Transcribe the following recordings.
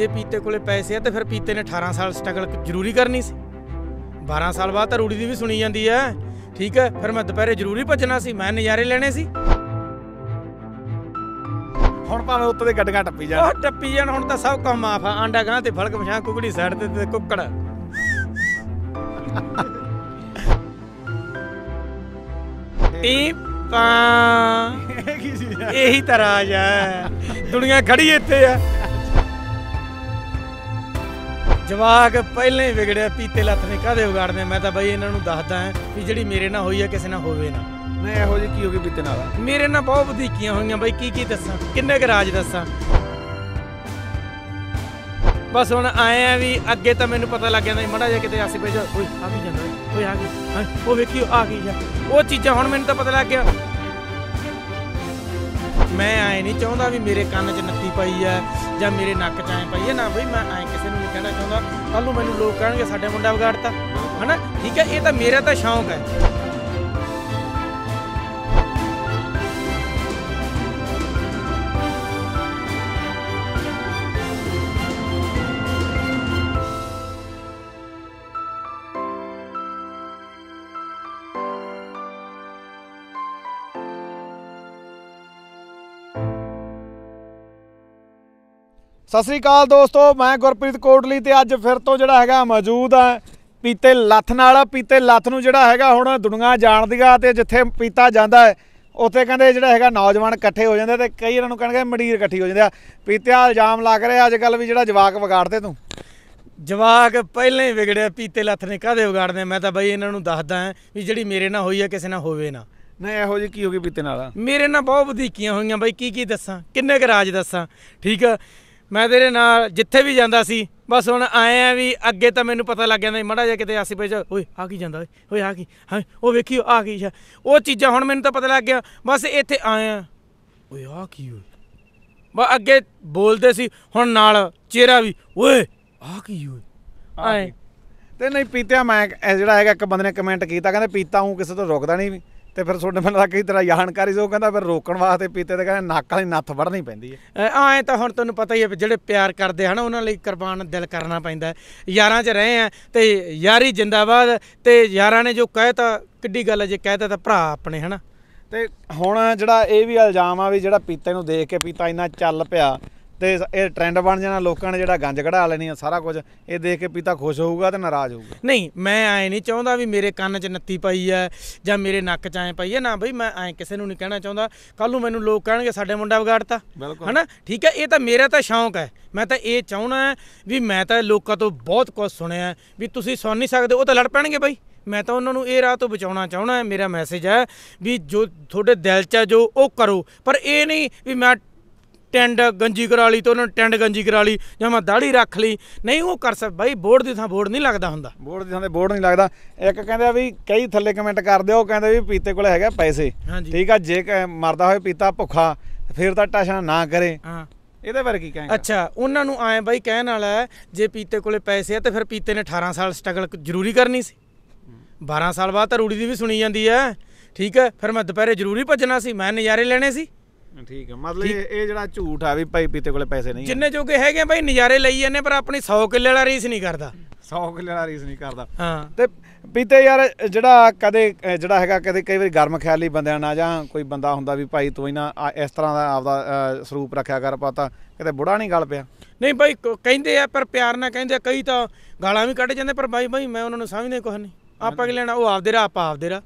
ਜੇ ਪੀਤੇ ਕੋਲੇ ਪੈਸੇ ਆ ਤੇ ਫਿਰ ਪੀਤੇ ਨੇ 18 ਸਾਲ ਸਟਰਗਲ ਜ਼ਰੂਰੀ ਕਰਨੀ ਸੀ। 12 ਸਾਲ ਬਾਅਦ ਤਾਂ ਰੂੜੀ ਦੀ ਵੀ ਸੁਣੀ ਜਾਂਦੀ ਹੈ ਠੀਕ ਹੈ ਫਿਰ ਮੈਂ ਦੁਪਹਿਰੇ ਜ਼ਰੂਰੀ ਭੱਜਣਾ ਸੀ ਮੈਂ ਨਜ਼ਾਰੇ ਲੈਣੇ ਸੀ। ਹੁਣ ਭਾਵੇਂ ਉੱਤੇ ਦੇ ਗੱਡੀਆਂ ਟੱਪੀ ਜਾਣ। ਉਹ ਟੱਪੀ ਜਾਣ ਹੁਣ ਤਾਂ ਸਭ ਕੰਮ ਮਾਫ ਆ। ਆਂਡਾ ਗਾਂ ਤੇ ਫਲਕ ਮਸ਼ਾਂ ਕੁਕੜੀ ਸਾਈਡ ਤੇ ਤੇ ਕੁੱਕੜ। ਕੀ ਸੀ? ਇਹੀ ਤਰਾਜ ਹੈ ਦੁਨੀਆ ਖੜੀ ਇੱਥੇ ਆ। ਜਵਾਕ ਪਹਿਲਾਂ ਹੀ ਵਿਗੜਿਆ ਪੀਤੇ ਲੱਤ ਨੇ ਕਾਦੇ ਉਗਾੜਦੇ ਮੈਂ ਤਾਂ ਬਈ ਇਹਨਾਂ ਨੂੰ ਦੱਸਦਾ ਹਾਂ ਵੀ ਜਿਹੜੀ ਮੇਰੇ ਨਾਲ ਹੋਈ ਹੈ ਕਿਸੇ ਨਾਲ ਹੋਵੇ ਨਾ। ਨਹੀਂ ਇਹੋ ਜਿਹੀ ਕੀ ਹੋ ਗਈ ਪੀਤੇ ਨਾਲ? ਮੇਰੇ ਨਾਲ ਬਹੁਤ ਵਧੀਕੀਆਂ ਹੋਈਆਂ ਬਈ ਕੀ ਕੀ ਦੱਸਾਂ? ਕਿੰਨੇ ਕੁ ਰਾਜ ਦੱਸਾਂ? ਬਸ ਹੁਣ ਆਏ ਆ ਵੀ ਅੱਗੇ ਤਾਂ ਮੈਨੂੰ ਪਤਾ ਲੱਗ ਜਾਂਦਾ ਮੜਾ ਜਾ ਕਿਤੇ ਆਸੇ ਪਾਸੇ ਓਏ ਆ ਵੀ ਜਾਂਦਾ? ਓਏ ਆ ਗਈ ਹਾਂ, ਉਹ ਵੇਖੀ ਆ ਗਈ ਜਾ ਉਹ ਚੀਜ਼ਾਂ ਹੁਣ ਮੈਨੂੰ ਤਾਂ ਪਤਾ ਲੱਗ ਗਿਆ। ਮੈਂ ਆਏ ਨਹੀਂ ਚਾਹੁੰਦਾ ਵੀ ਮੇਰੇ ਕੰਨ 'ਚ ਨੱਤੀ ਪਈ ਹੈ ਜਾਂ ਮੇਰੇ ਨੱਕ 'ਚ ਐ ਪਈ ਹੈ ਨਾ ਬਈ, ਮੈਂ ਐ ਕਿਸੇ ਨੂੰ ਨਹੀਂ ਕਹਿਣਾ ਚਾਹੁੰਦਾ। ਕੱਲ ਨੂੰ ਮੈਨੂੰ ਲੋਕ ਕਹਿਣਗੇ, ਸਾਡੇ ਮੁੰਡਾ ਵਿਗਾੜਤਾ। ਹਨਾ? ਠੀਕ ਹੈ ਇਹ ਤਾਂ ਮੇਰਾ ਤਾਂ ਸ਼ੌਂਕ ਹੈ ਸਤਿ ਸ੍ਰੀ ਅਕਾਲ ਦੋਸਤੋ ਮੈਂ ਗੁਰਪ੍ਰੀਤ ਕੋਟਲੀ ਤੇ ਅੱਜ ਫਿਰ ਤੋਂ ਜਿਹੜਾ ਹੈਗਾ ਮੌਜੂਦ ਆ ਪੀਤੇ ਲੱਥ ਨਾਲ। ਪੀਤੇ ਲੱਥ ਨੂੰ ਜਿਹੜਾ ਹੈਗਾ ਹੁਣ ਦੁਨੀਆ ਜਾਣਦੀ ਆ ਤੇ ਜਿੱਥੇ ਪੀਤਾ ਜਾਂਦਾ ਹੈ ਉੱਥੇ ਕਹਿੰਦੇ ਜਿਹੜਾ ਹੈਗਾ ਨੌਜਵਾਨ ਇਕੱਠੇ ਹੋ ਜਾਂਦੇ ਤੇ ਕਈ ਇਹਨਾਂ ਨੂੰ ਕਹਿਣਗੇ ਮੰਡੀਰ ਇਕੱਠੀ ਹੋ ਜਾਂਦੇ ਆ। ਪੀਤਿਆ ਇਲਜ਼ਾਮ ਲੱਗ ਰਿਹਾ ਅੱਜ ਕੱਲ ਵੀ ਜਿਹੜਾ ਜਵਾਕ ਵਿਗਾੜਦੇ ਤੂੰ। ਜਵਾਕ ਪਹਿਲਾਂ ਹੀ ਵਿਗੜਿਆ ਪੀਤੇ ਲੱਥ ਨੇ ਕਾਦੇ ਉਗਾੜਦੇ ਮੈਂ ਤਾਂ ਬਈ ਇਹਨਾਂ ਨੂੰ ਦੱਸਦਾ ਵੀ ਜਿਹੜੀ ਮੇਰੇ ਨਾਲ ਹੋਈ ਹੈ ਕਿਸੇ ਨਾਲ ਹੋਵੇ ਨਾ। ਨਹੀਂ ਇਹੋ ਜਿਹੀ ਕੀ ਹੋ ਗਈ ਪੀਤੇ ਨਾਲ? ਮੇਰੇ ਨਾਲ ਬਹੁਤ ਵਧੀਕੀਆਂ ਹੋਈਆਂ ਬਈ ਕੀ ਕੀ ਦੱਸਾਂ? ਕਿੰਨੇ ਕੁ ਰਾਜ ਦੱਸਾਂ? ਠੀਕ ਆ? ਮੈਂ ਤੇਰੇ ਨਾਲ ਜਿੱਥੇ ਵੀ ਜਾਂਦਾ ਸੀ ਬਸ ਹੁਣ ਆਏ ਆ ਵੀ ਅੱਗੇ ਤਾਂ ਮੈਨੂੰ ਪਤਾ ਲੱਗ ਜਾਂਦਾ ਮੜਾ ਜਾ ਕਿਤੇ ਆਸੇ ਪਾਸੇ ਓਏ ਆ ਕੀ ਜਾਂਦਾ ਓਏ ਓਏ ਆ ਕੀ ਹਾਂ ਉਹ ਵੇਖੀ ਆ ਗਈ ਜਾ ਉਹ ਚੀਜ਼ਾਂ ਹੁਣ ਮੈਨੂੰ ਤਾਂ ਪਤਾ ਲੱਗ ਗਿਆ ਬਸ ਇੱਥੇ ਆਏ ਆ। ਓਏ ਆ ਕੀ ਓਏ? ਬਸ ਅੱਗੇ ਬੋਲਦੇ ਸੀ ਹੁਣ ਨਾਲ ਚਿਹਰਾ ਵੀ ਓਏ ਆ ਕੀ ਓਏ? ਆਏ। ਤੇ ਨਹੀਂ ਪੀਤਿਆ ਮੈਂ ਇਹ ਜਿਹੜਾ ਹੈਗਾ ਇੱਕ ਬੰਦੇ ਨੇ ਕਮੈਂਟ ਕੀਤਾ ਕਹਿੰਦੇ ਪੀਤਾ ਹੂੰ ਕਿਸੇ ਤੋਂ ਰੁਕਦਾ ਨਹੀਂ ਵੀ। ਤੇ ਫਿਰ ਤੁਹਾਡੇ ਮੈਨੂੰ ਲੱਗਾ ਤੇਰਾ ਜਾਣਕਾਰੀ ਸੀ ਉਹ ਕਹਿੰਦਾ ਫਿਰ ਰੋਕਣ ਵਾਸਤੇ ਪੀਤੇ ਤੇ ਕਹਿੰਦੇ ਨੱਕ ਵਾਲੀ ਨੱਥ ਵੜਨੀ ਪੈਂਦੀ ਹੈ ਆਏ ਤਾਂ ਹੁਣ ਤੁਹਾਨੂੰ ਪਤਾ ਹੀ ਹੈ ਜਿਹੜੇ ਪਿਆਰ ਕਰਦੇ ਹਨ ਉਹਨਾਂ ਲਈ ਕੁਰਬਾਨ ਦਿਲ ਕਰਨਾ ਪੈਂਦਾ। ਯਾਰਾਂ 'ਚ ਰਹੇ ਆ ਤੇ ਯਾਰੀ ਜਿੰਦਾਬਾਦ ਤੇ ਯਾਰਾਂ ਨੇ ਜੋ ਕਹਿਤਾ ਕਿੱਡੀ ਗੱਲ ਜੇ ਕਹਿਤਾ ਤਾਂ ਭਰਾ ਆਪਣੇ ਹਨਾ ਤੇ ਹੁਣ ਜਿਹੜਾ ਇਹ ਵੀ ਇਲਜ਼ਾਮ ਆ ਵੀ ਜਿਹੜਾ ਪੀਤੇ ਨੂੰ ਦੇਖ ਕੇ ਪੀਤਾ ਇੰਨਾ ਚੱਲ ਪਿਆ ਤੇ ਇਹ ਟ੍ਰੈਂਡ ਬਣ ਜਾਣਾ ਲੋਕਾਂ ਨੇ ਜਿਹੜਾ ਗੰਜ ਕਢਾ ਲੈਣੀ ਆ ਸਾਰਾ ਕੁਝ ਇਹ ਦੇਖ ਕੇ ਪੀਤਾ ਖੁਸ਼ ਹੋਊਗਾ ਤੇ ਨਾਰਾਜ਼ ਹੋਊਗਾ। ਨਹੀਂ ਮੈਂ ਆਏ ਨਹੀਂ ਚਾਹੁੰਦਾ ਵੀ ਮੇਰੇ ਕੰਨ 'ਚ ਨੱਤੀ ਪਈ ਹੈ ਜਾਂ ਮੇਰੇ ਨੱਕ 'ਚ ਐ ਪਈ ਹੈ ਨਾ ਬਈ ਮੈਂ ਐ ਕਿਸੇ ਨੂੰ ਨਹੀਂ ਕਹਿਣਾ ਚਾਹੁੰਦਾ। ਕੱਲ ਨੂੰ ਮੈਨੂੰ ਲੋਕ ਕਹਿਣਗੇ ਸਾਡੇ ਮੁੰਡਾ ਵਿਗਾੜਤਾ। ਬਿਲਕੁਲ। ਹਨਾ? ਠੀਕ ਹੈ ਇਹ ਤਾਂ ਮੇਰਾ ਤਾਂ ਸ਼ੌਂਕ ਹੈ ਮੈਂ ਤਾਂ ਇਹ ਚਾਹਣਾ ਵੀ ਮੈਂ ਤਾਂ ਲੋਕਾਂ ਤੋਂ ਬਹੁਤ ਕੁਝ ਸੁਣਿਆ ਵੀ ਤੁਸੀਂ ਸੁਣ ਨਹੀਂ ਸਕਦੇ ਉਹ ਤਾਂ ਲੜ ਪੈਣਗੇ ਬਈ। ਮੈਂ ਤਾਂ ਉਹਨਾਂ ਨੂੰ ਇਹ ਰਾਹ ਤੋਂ ਬਚਾਉਣਾ ਚਾਹਣਾ ਹੈ ਮੇਰਾ ਮੈਸੇਜ ਹੈ ਵੀ ਜੋ ਤੁਹਾਡੇ ਦਿਲ 'ਚ ਹੈ ਜੋ ਉਹ ਕਰੋ। ਪਰ ਇਹ ਨਹੀਂ ਵੀ ਮੈਂ ਟੈਂਡ ਗੰਜੀ ਕਰਾ ਲਈ ਤੇ ਉਹਨਾਂ ਨੇ ਟੈਂਡ ਗੰਜੀ ਕਰਾ ਲਈ ਜਾਂ ਮੈਂ ਦਾੜੀ ਰੱਖ ਲਈ। ਨਹੀਂ ਉਹ ਕਰ ਸਕ ਬਾਈ ਬੋਰਡ ਦੀ ਥਾਂ ਬੋਰਡ ਨਹੀਂ ਲੱਗਦਾ ਹੁੰਦਾ। ਬੋਰਡ ਦੀ ਥਾਂ ਤੇ ਬੋਰਡ ਨਹੀਂ ਲੱਗਦਾ। ਇੱਕ ਕਹਿੰਦੇ ਆ ਵੀ ਕਈ ਥੱਲੇ ਕਮੈਂਟ ਕਰਦੇ ਉਹ ਕਹਿੰਦੇ ਵੀ ਪੀਤੇ ਕੋਲੇ ਹੈਗਾ ਪੈਸੇ। ਠੀਕ ਆ ਜੇ ਮਰਦਾ ਹੋਏ ਪੀਤਾ ਭੁੱਖਾ ਫਿਰ ਤਾਂ ਟਾਸ਼ਾ ਨਾ ਕਰੇ। ਹਾਂ। ਇਹਦੇ ਬਾਰੇ ਕੀ ਕਹਾਂਗਾ ਅੱਛਾ ਉਹਨਾਂ ਨੂੰ ਆਏ ਬਾਈ ਕਹਿਣ ਵਾਲਾ ਜੇ ਪੀਤੇ ਕੋਲੇ ਪੈਸੇ ਆ ਤੇ ਫਿਰ ਪੀਤੇ ਨੇ 18 ਸਾਲ ਸਟਰਗਲ ਜ਼ਰੂਰੀ ਕਰਨੀ ਸੀ। 12 ਸਾਲ ਬਾਅਦ ਤਾਂ ਰੂੜੀ ਦੀ ਵੀ ਸੁਣੀ ਜਾਂਦੀ ਹੈ। ਠੀਕ ਹੈ ਫਿਰ ਮੈਂ ਦੁਪਹਿਰੇ ਜ਼ਰੂਰੀ ਭੱਜਣਾ ਸੀ ਮੈਂ ਨਜ਼ਾਰੇ ਲੈਣੇ ਸੀ। ਠੀਕ ਹੈ ਮਤਲਬ ਇਹ ਜਿਹੜਾ ਝੂਠ ਆ ਵੀ ਭਾਈ ਪੀਤੇ ਕੋਲੇ ਪੈਸੇ ਨਹੀਂ ਜਿੰਨੇ ਜੋਗੇ ਹੈਗੇ ਬਾਈ ਨਜ਼ਾਰੇ ਲਈ ਜਾਂਦੇ ਪਰ ਆਪਣੀ 100 ਕਿੱਲੇ ਵਾਲਾ ਰੀਸ ਨਹੀਂ ਕਰਦਾ। 100 ਕਿੱਲੇ ਦਾ ਰੀਸ ਨਹੀਂ ਕਰਦਾ। ਹਾਂ। ਤੇ ਪੀਤੇ ਯਾਰ ਜਿਹੜਾ ਕਦੇ ਜਿਹੜਾ ਹੈਗਾ ਕਦੇ ਕਈ ਵਾਰੀ ਗਰਮ ਖਿਆਲੀ ਬੰਦਿਆਂ ਨਾਲ ਜਾਂ ਕੋਈ ਬੰਦਾ ਹੁੰਦਾ ਵੀ ਭਾਈ ਤੂੰ ਇਹਨਾਂ ਇਸ ਤਰ੍ਹਾਂ ਦਾ ਆਪਦਾ ਸਰੂਪ ਰੱਖਿਆ ਕਰ ਪਤਾ ਕਿਤੇ ਬੁੜਾ ਨਹੀਂ ਗੱਲ ਪਿਆ। ਨਹੀਂ ਕ- ਕਹਿੰਦੇ ਆ ਪਰ ਪਿਆਰ ਨਾਲ ਕਹਿੰਦੇ ਆ ਕਈ ਤਾਂ ਗਾਲਾਂ ਵੀ ਕੱਢ ਜਾਂਦੇ ਪਰ ਬਾਈ ਬਾਈ ਮੈਂ ਉਹਨਾਂ ਨੂੰ ਸਮਝਦੇ ਕੁਛ ਨਹੀਂ। ਆਪਾਂ ਕੀ ਲੈਣਾ ਉਹ ਆਪਦੇ ਰਾਹ ਆਪਾਂ ਆਪਦੇ ਰਾਹ।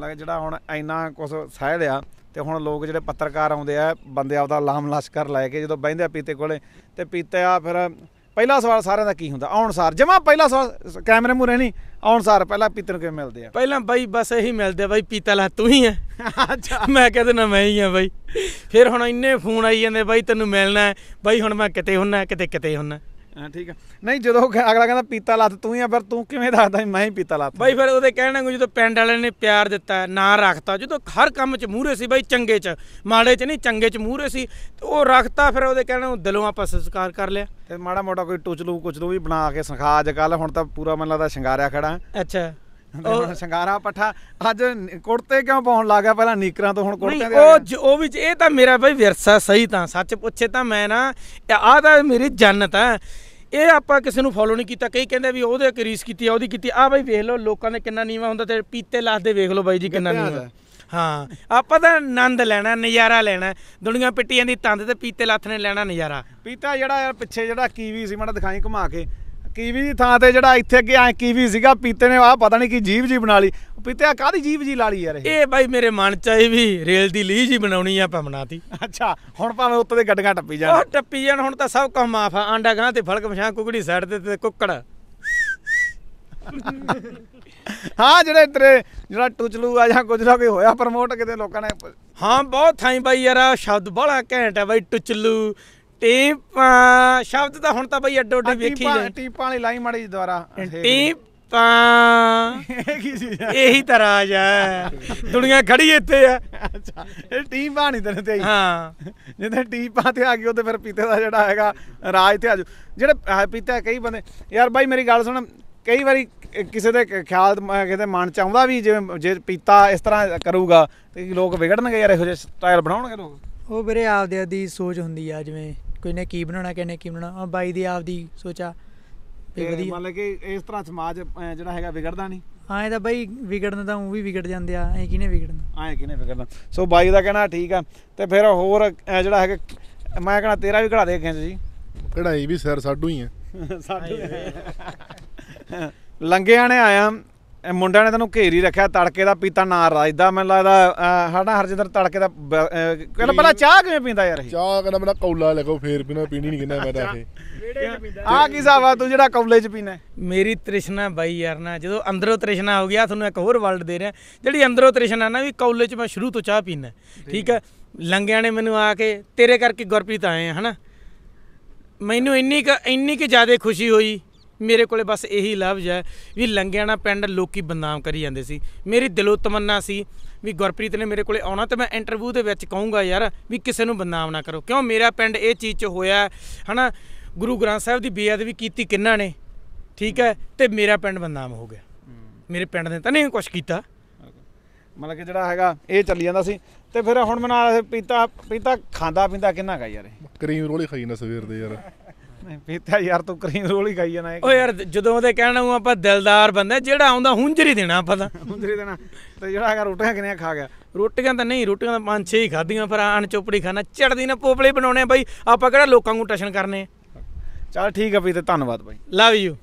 ਕਿ ਜਿਹੜਾ ਹੁਣ ਇੰਨਾ ਕੁਝ ਸਹਿ ਲਿਆ ਤੇ ਹੁਣ ਲੋਕ ਜਿਹੜੇ ਪੱਤਰਕਾਰ ਆਉਂਦੇ ਆ ਬੰਦੇ ਆਪਦਾ ਲਾਮ ਲਸ਼ਕਰ ਲੈ ਕੇ ਜਦੋਂ ਬਹਿੰਦੇ ਆ ਪੀਤੇ ਕੋਲੇ ਤੇ ਪੀਤੇ ਆ ਫਿਰ ਪਹਿਲਾ ਸਵਾਲ ਸਾਰਿਆਂ ਦਾ ਕੀ ਹੁੰਦਾ? ਆਉਣ ਸਾਰ ਜਮਾ ਪਹਿਲਾ ਸਵਾਲ ਕੈਮਰੇ ਮੂਰੇ ਨਹੀਂ ਆਉਣ ਸਾਰ ਪਹਿਲਾਂ ਪੀਤੇ ਨੂੰ ਕਿਵੇਂ ਮਿਲਦੇ ਆ? ਪਹਿਲਾਂ ਬਾਈ ਬਸ ਇਹੀ ਮਿਲਦੇ ਬਾਈ ਪੀਤਾ ਲੈ ਤੂੰ ਹੀ ਐ ਅੱਛਾ। ਮੈਂ ਕਹਿੰਦਾ ਨਾ ਮੈਂ ਹੀ ਆ ਬਾਈ। ਫਿਰ ਹੁਣ ਇੰਨੇ ਫੋਨ ਆਈ ਜਾਂਦੇ ਬਾਈ ਤੈਨੂੰ ਮਿਲਣਾ ਬਾਈ ਹੁਣ ਮੈਂ ਕਿਤੇ ਹੁੰਨਾ ਕਿਤੇ ਕਿਤੇ ਹੁੰਨਾ। ਹਾਂ ਠੀਕ ਆ। ਨਹੀਂ ਜਦੋਂ ਅਗਲਾ ਕਹਿੰਦਾ ਪੀਤਾ ਲੱਤ ਤੂੰ ਹੀ ਆ ਫਿਰ ਤੂੰ ਕਿਵੇਂ ਦੱਸਦਾ ਮੈਂ ਹੀ ਪੀਤਾ ਲੱਤ? ਬਾਈ ਫਿਰ ਉਹਦੇ ਕਹਿਣਾ ਨੂੰ ਜਦੋਂ ਪਿੰਡ ਵਾਲਿਆਂ ਨੇ ਪਿਆਰ ਦਿੱਤਾ ਨਾਂ ਰੱਖਤਾ ਜਦੋਂ ਹਰ ਕੰਮ 'ਚ ਮੂਹਰੇ ਸੀ ਬਾਈ ਚੰਗੇ 'ਚ। ਮਾੜੇ 'ਚ ਨਹੀਂ ਚੰਗੇ 'ਚ ਮੂਹਰੇ ਸੀ। ਤੇ ਉਹ ਰੱਖਤਾ ਫਿਰ ਉਹਦੇ ਕਹਿਣਾ ਨੂੰ ਦਿਲੋਂ ਆਪਾਂ ਸੰਸਕਾਰ ਕਰ ਲਿਆ। ਤੇ ਮਾੜਾ ਮੋਟਾ ਕੋਈ ਟੁਚਲੂ ਕੁਚਲੂ ਵੀ ਬਣਾ ਕੇ ਸਿਖਾ ਅੱਜ ਕੱਲ ਹੁਣ ਤਾਂ ਪੂਰਾ ਮੈਨੂੰ ਲੱਗਦਾ ਸ਼ਿੰਗਾਰਿਆ ਖੜਾ। ਅੱਛਾ। ਹੁਣ ਸ਼ਿੰਗਾਰਾ ਪੱਠਾ ਅੱਜ ਕੁੜਤੇ ਕਿਉਂ ਪਾਉਣ ਲੱਗਾ ਪਹਿਲਾਂ ਨੀਕਰਾਂ ਤੋਂ ਹੁਣ ਕੁੜਤੇ ਦੇ ਉਹ ਉਹ ਵਿੱਚ ਇਹ ਤਾਂ ਮੇਰਾ ਬਈ ਵਿਰਸਾ ਸਹੀ ਤਾਂ ਸੱਚ ਪੁੱਛੇ ਤਾਂ ਮੈਂ ਨਾ ਆਹ ਤਾਂ ਮੇਰੀ ਜੰਨਤ ਹੈ। ਇਹ ਆਪਾਂ ਕਿਸੇ ਨੂੰ ਫੋਲੋ ਨਹੀਂ ਕੀਤਾ ਕਈ ਕਹਿੰਦੇ ਵੀ ਉਹਦੇ ਇੱਕ ਰੀਸ ਕੀਤੀ ਆ ਉਹਦੀ ਕੀਤੀ ਆ। ਬਈ ਵੇਖ ਲਓ ਲੋਕਾਂ ਦੇ ਕਿੰਨਾ ਨੀਵਾ ਹੁੰਦਾ ਤੇ ਪੀਤੇ ਲਾਸਦੇ ਵੇਖ ਲਓ ਬਾਈ ਜੀ ਕਿੰਨਾ ਨੀਵਾ। ਦਾ। ਹਾਂ। ਆਪਾਂ ਤਾਂ ਆਨੰਦ ਲੈਣਾ ਨਜ਼ਾਰਾ ਲੈਣਾ ਦੁਨੀਆ ਪਿੱਟੀਆਂ ਦੀ ਤੰਦ ਤੇ ਪੀਤੇ ਲੱਥ ਨੇ ਲੈਣਾ ਨਜ਼ਾਰਾ। ਪੀਤਾ ਜਿਹੜਾ ਯਾਰ ਪਿੱਛੇ ਜਿਹੜਾ ਕੀਵੀ ਸੀ ਮਾੜਾ ਦਿਖਾਈ ਘੁਮਾ ਕੇ ਕੀਵੀ ਦੀ ਥਾਂ ਤੇ ਜਿਹੜਾ ਇੱਥੇ ਅੱਗੇ ਐ ਕੀਵੀ ਸੀਗਾ ਪੀਤੇ ਨੇ ਆਹ ਪਤਾ ਨਹੀਂ ਕੀ ਜੀਵ ਜੀ ਬਣਾ ਲਈ। ਪੀਤੇ ਆ ਕਾਦੀ ਜੀਵ ਜੀ ਲਾ ਲਈ ਯਾਰ ਇਹ? ਇਹ ਬਾਈ ਮੇਰੇ ਮਨ ਚ ਆਈ ਵੀ ਰੇਲ ਦੀ ਲੀਜ ਹੀ ਬਣਾਉਣੀ ਆ ਆਪਾਂ ਬਣਾਤੀ। ਅੱਛਾ ਹੁਣ ਭਾਵੇਂ ਉੱਤੇ ਦੇ ਗੱਡੀਆਂ ਟੱਪੀ ਜਾਣ। ਉਹ ਟੱਪੀ ਜਾਣ ਹੁਣ ਤਾਂ ਸਭ ਕੁਝ ਮਾਫ ਆ। ਆਂਡਾ ਗਾਂ ਤੇ ਫਲਕ ਮਸ਼ਾਂ ਕੁਕੜੀ ਸਾਈਡ ਤੇ ਤੇ ਕੁੱਕੜ। ਹਾਂ ਜਿਹੜੇ ਤੇਰੇ ਜਿਹੜਾ ਟੁਚਲੂ ਆ ਜਾਂ ਕੁਝ ਨਾ ਕੋਈ ਹੋਇਆ ਪ੍ਰਮੋਟ ਕਿਤੇ ਲੋਕਾਂ ਨੇ। ਹਾਂ ਬਹੁਤ ਥਾਈ ਬਾਈ ਯਾਰ ਸ਼ਬਦ ਬੜਾ ਘੈਂਟ ਹੈ ਬਾਈ ਟੁਚਲੂ। ਟੀਪਾ ਸ਼ਬਦ ਤਾਂ ਹੁਣ ਤਾਂ ਬਾਈ ਅੱਡੋ ਅੱਡੀ ਵੇਖੀ ਟੀਪਾਂ ਜਾਏ। ਟੀਪਾਂ ਵਾਲੀ ਲਾਈ ਮਾੜੀ ਦੁਬਾਰਾ। ਟੀਪਾ ਇਹ ਆ? ਤਾਂ ਰਾਜ ਹੈ ਦੁਨੀਆ ਖੜੀ ਇੱਥੇ ਆ। ਅੱਛਾ ਇਹ ਟੀਪਾਂ ਨਹੀਂ ਤੇਰੇ ਤੇ ਆਈ। ਹਾਂ। ਜਿੱਥੇ ਟੀਪਾਂ ਤੇ ਆ ਗਈ ਉਹਦੇ ਫਿਰ ਪੀਤੇ ਦਾ ਜਿਹੜਾ ਹੈਗਾ ਰਾਜ ਤੇ ਆਜੂ ਜਿਹੜੇ ਆਹ ਪੀਤਾ ਕਈ ਬੰਦੇ। ਯਾਰ ਬਾਈ ਮੇਰੀ ਗੱਲ ਸੁਣ। ਕਈ ਵਾਰੀ ਕਿਸੇ ਦੇ ਖਿਆਲ ਮ- ਕਿਤੇ ਮਨ ਚ ਆਉਂਦਾ ਵੀ ਜਿਵੇਂ ਜੇ ਪੀਤਾ ਇਸ ਤਰ੍ਹਾਂ ਕਰੂਗਾ ਤੇ ਲੋਕ ਵਿਗੜਨਗੇ ਯਾਰ ਇਹੋ ਜਿਹੇ ਸਟਾਈਲ ਬਣਾਉਣਗੇ ਲੋਕ? ਉਹ ਵੀਰੇ ਆਪਦੇ ਆਪਦੀ ਸੋਚ ਹੁੰਦੀ ਆ ਜਿਵੇਂ ਕੋਈ ਨੇ ਕੀ ਬਣਾਉਣਾ ਕਿਸੇ ਨੇ ਕੀ ਬਣਾਉਣਾ ਆ ਬਾਈ ਦੀ ਆਪਦੀ ਸੋਚਾ। ਵੀ ਤੇ ਵਧੀਆ। ਮੰਨ ਲੈ ਕਿ ਇਸ ਤਰ੍ਹਾਂ ਸਮਾਜ ਅਹ, ਜਿਹੜਾ ਹੈਗਾ ਵਿਗੜਦਾ ਨਹੀਂ? ਐਂ ਤਾਂ ਬਾਈ ਵਿਗੜਨ ਤਾਂ ਉਹ ਵੀ ਵਿਗੜ ਜਾਂਦੇ ਆ ਐਂ ਕਿਹਨੇ ਵਿਗੜਨਾ? ਐਂ ਕਿਨੇ ਵਿਗੜਦਾ ਸੋ ਬਾਈ ਦਾ ਕਹਿਣਾ ਠੀਕ ਆ ਤੇ ਫਿਰ ਹੋਰ ਅਹ, ਜਿਹੜਾ ਹੈਗਾ ਮੈਂ ਕਹਿਣਾ ਤੇਰਾ ਵੀ ਘੜਾ ਦੇ ਖਿੰਚ ਜੀ। ਕਢਾਈ ਵੀ ਸਿਰ ਸਾਡੂ ਹੀ ਆ। ਲੰਗਿਆਂ ਨੇ ਆਇਆ। ਇਹ ਮੁੰਡਿਆਂ ਨੇ ਤੈਨੂੰ ਘੇਰੀ ਰੱਖਿਆ ਤੜਕੇ ਦਾ ਪੀਤਾ ਨਾ ਰਾਜਦਾ ਮੈਨੂੰ ਲੱਗਦਾ ਸਾਡਾ ਹਰਜਿੰਦਰ ਤੜਕੇ ਦਾ ਕਹਿੰਦਾ ਪਹਿਲਾਂ ਚਾਹ ਕਿਵੇਂ ਪੀਂਦਾ ਯਾਰ ਇਹ? ਚਾਹ ਕਹਿੰਦਾ ਮੇਰਾ ਕੌਲਾ ਲੱਗੋ ਫੇਰ ਪੀਣਾ ਪੀਣੀ ਨਹੀਂ ਕਿੰਨਾ ਮੈਂ ਤਾਂ ਇਹ। ਆਹ ਕੀ ਹਿਸਾਬ ਆ ਤੂੰ ਜਿਹੜਾ ਕੌਲੇ ਚ ਪੀਣਾ? ਮੇਰੀ ਤ੍ਰਿਸ਼ਨਾ ਬਾਈ ਯਾਰ ਨਾ ਜਦੋਂ ਅੰਦਰੋਂ ਤ੍ਰਿਸ਼ਨਾ ਹੋ ਗਿਆ ਤੁਹਾਨੂੰ ਇੱਕ ਹੋਰ ਵਰਲਡ ਦੇ ਰਿਹਾ। ਜਿਹੜੀ ਅੰਦਰੋਂ ਤ੍ਰਿਸ਼ਨਾ ਨਾ ਵੀ ਕਾਲਜ 'ਚ ਮੈਂ ਸ਼ੁਰੂ ਤੋਂ ਚਾਹ ਪੀਣਾ ਠੀਕ ਹੈ ਲੰਗਿਆਂ ਨੇ ਮੈਨੂੰ ਆ ਕੇ ਤੇਰੇ ਕਰਕੇ ਗੁਰਪ੍ਰੀਤ ਆਏ ਆ ਹਨਾ? ਮੈਨੂੰ ਇੰਨੀ ਕੁ ਇੰਨੀ ਕੁ ਜ਼ਿਆਦਾ ਖੁਸ਼ੀ ਹੋਈ। ਮੇਰੇ ਕੋਲੇ ਬਸ ਇਹੀ ਲਫ਼ਜ਼ ਹੈ ਵੀ ਲੰਗਿਆਂ ਨਾਲ ਪਿੰਡ ਲੋਕੀ ਬਦਨਾਮ ਕਰੀ ਜਾਂਦੇ ਸੀ। ਮੇਰੀ ਦਿਲੋਂ ਤਮੰਨਾ ਸੀ ਵੀ ਗੁਰਪ੍ਰੀਤ ਨੇ ਮੇਰੇ ਕੋਲੇ ਆਉਣਾ ਤੇ ਮੈਂ ਇੰਟਰਵਿਊ ਦੇ ਵਿੱਚ ਕਹੂੰਗਾ ਯਾਰ ਵੀ ਕਿਸੇ ਨੂੰ ਬਦਨਾਮ ਨਾ ਕਰੋ। ਕਿਉਂ? ਮੇਰਾ ਪਿੰਡ ਇਹ ਚੀਜ਼ 'ਚ ਹੋਇਆ ਹੈ, ਹਨਾ? ਗੁਰੂ ਗ੍ਰੰਥ ਸਾਹਿਬ ਦੀ ਬੇਅਦਬੀ ਕੀਤੀ ਕਿੰਨਾਂ ਨੇ? ਠੀਕ ਹੈ? ਤੇ ਮੇਰਾ ਪਿੰਡ ਬਦਨਾਮ ਹੋ ਗਿਆ। ਮੇਰੇ ਪਿੰਡ ਨੇ ਤਾਂ ਨਹੀਂ ਕੁਝ ਕੀਤਾ। ਮਤਲਬ ਕਿ ਜਿਹੜਾ ਹੈਗਾ ਇਹ ਚੱਲੀ ਜਾਂਦਾ ਸੀ। ਤੇ ਫਿਰ ਹੁਣ ਮੈਨੂੰ ਪੀਤਾ ਪੀਤਾ ਖਾਂਦਾ ਪੀਂਦਾ ਕਿੰਨਾ ਗਾ ਯਾਰ ਕਰੀਮ ਰੋਲ ਖਾਈ ਨਾ ਸਵੇਰ ਦੇ ਯਾਰ। ਪੀਤਾ ਯਾਰ ਤੂੰ ਕਰੀਮ ਰੋਲ ਹੀ ਖਾਈ ਜਾਣਾ ਓ ਯਾਰ ਜਦੋਂ ਉਹਦੇ ਕਹਿਣਾ ਨੂੰ ਆਪਾਂ ਦਿਲਦਾਰ ਬੰਦੇ ਜਿਹੜਾ ਆਉਂਦਾ ਹੁੰਜਰ ਦੇਣਾ ਆਪਾਂ ਤਾਂ। ਹੁੰਦਰੀ ਦੇਣਾ। ਤੇ ਜਿਹੜਾ ਹੈਗਾ ਰੋਟੀਆਂ ਕਿੰਨੀਆਂ ਖਾ ਗਿਆ? ਰੋਟੀਆਂ ਤਾਂ ਨਹੀਂ ਰੋਟੀਆਂ ਤਾਂ ਪੰਜ ਛੇ ਹੀ ਖਾਧੀਆਂ ਪਰ ਅਣ ਚੋਪੜੀ ਖਾਣਾ ਚੜਦੀ ਨਾ ਪੋਪਲੇ ਬਣਾਉਣੇ ਬਾਈ ਆਪਾਂ ਕਿਹੜਾ ਲੋਕਾਂ ਨੂੰ ਟਸ਼ਨ ਕਰਨੇ ਚਲ ਠੀਕ ਆ ਪੀਤੇ ਧੰਨਵਾਦ ਬਾਈ। Love you